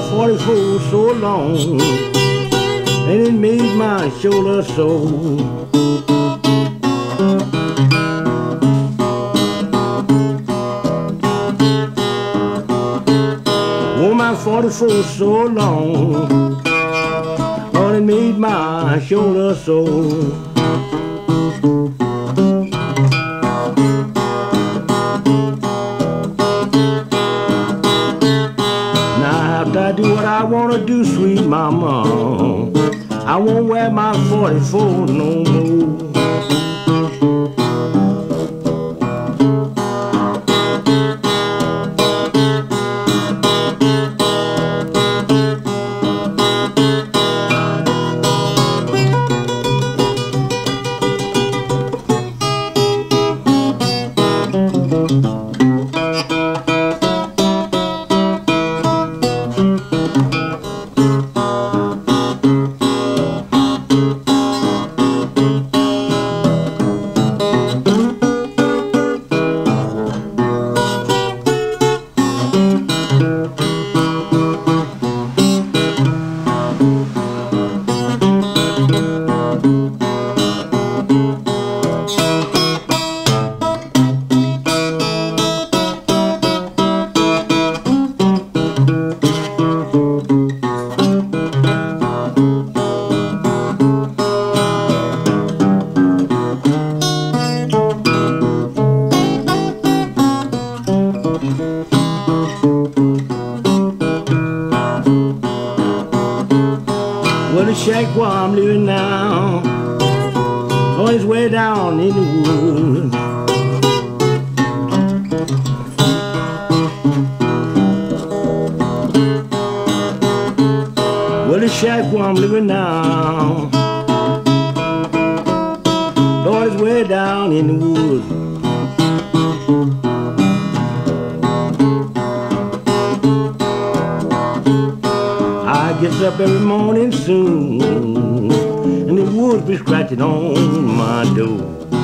44 so long, and it made my shoulder sore. Wore my 44 so long, Lord, it made my shoulder sore. I do what I wanna do, sweet mama. I won't wear my 44 no more. Well, the shack where I'm living now, it's way down in the woods. Well, the shack where I'm living now, Lord, it's way down in the woods. I gets up every morning soon, wolves be scratching on my door.